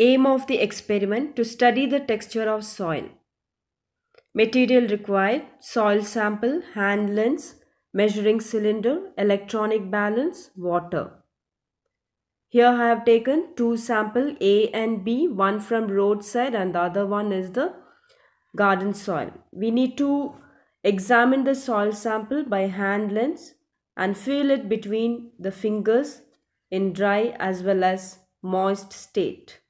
Aim of the experiment to study the texture of soil. Material required soil sample, hand lens, measuring cylinder, electronic balance, water. Here I have taken two sample A and B, one from roadside and the other one is the garden soil. We need to examine the soil sample by hand lens and feel it between the fingers in dry as well as moist state.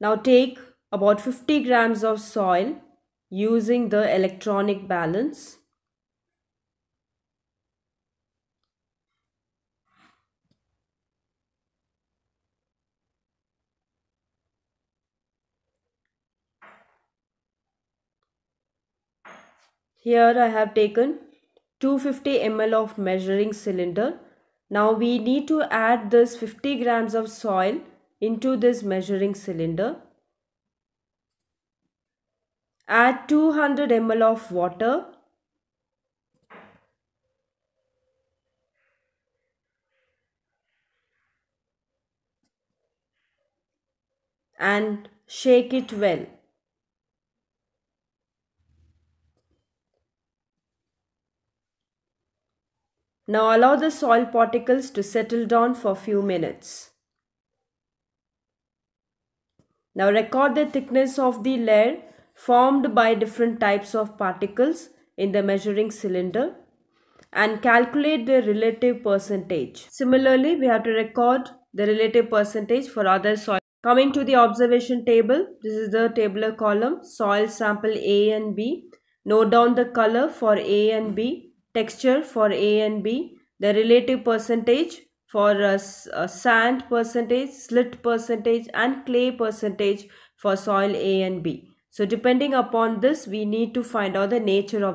Now take about 50 grams of soil using the electronic balance Here I have taken 250 ml of measuring cylinder. Now we need to add this 50 grams of soil into this measuring cylinder. Add 200 ml of water. And shake it well. Now allow the soil particles to settle down for a few minutes. Now record the thickness of the layer formed by different types of particles in the measuring cylinder and calculate the relative percentage. Similarly, we have to record the relative percentage for other soil. Coming to the observation table, this is the tabular column, soil sample A and B. Note down the color for A and B texture for A and B, the relative percentage for a, sand percentage, silt percentage and clay percentage for soil A and B. So depending upon this, we need to find out the nature of